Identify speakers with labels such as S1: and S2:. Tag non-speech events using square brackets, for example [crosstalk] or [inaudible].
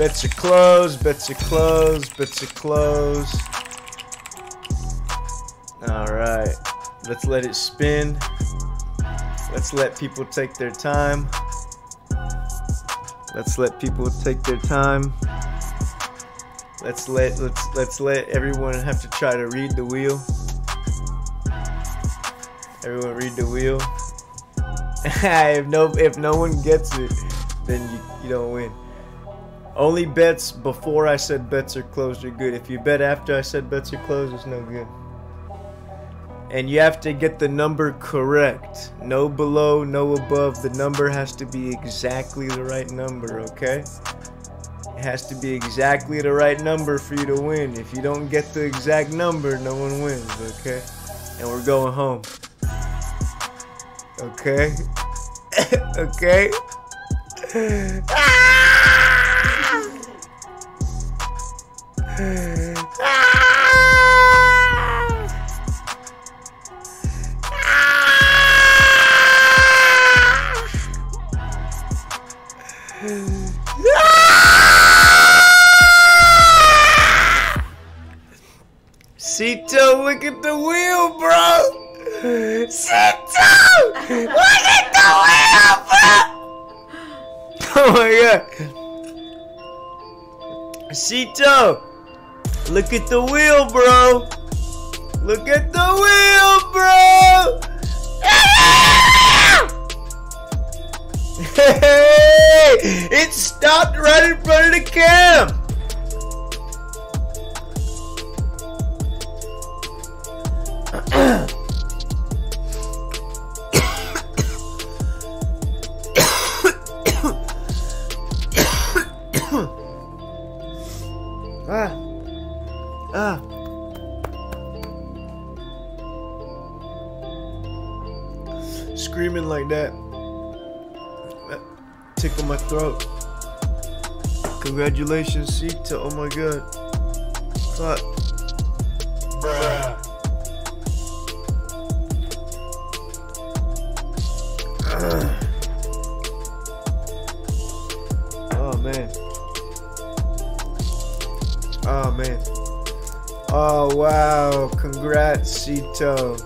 S1: Bets are closed, bets are closed, bets are closed. Alright. Let's let it spin. Let's let people take their time. Let's let people take their time. Let's let let's let's let everyone have to try to read the wheel. Everyone read the wheel. [laughs] if no if no one gets it, then you, you don't win. Only bets before I said bets are closed are good. If you bet after I said bets are closed, it's no good. And you have to get the number correct. No below, no above. The number has to be exactly the right number, okay? It has to be exactly the right number for you to win. If you don't get the exact number, no one wins, okay? And we're going home. Okay? [laughs] okay? [laughs] Ah! Cito, look at the wheel, bro! Cito! Look at the wheel, bro! Oh my god. Cito! Look at the wheel, bro! Look at the wheel, bro! Hey! It stopped right in front of the cam! Ah. Ah. Screaming like that. That tickle my throat. Congratulations, Cito. Oh my god. Fuck.
S2: Bruh.
S1: Oh man. Oh wow. Congrats, Cito.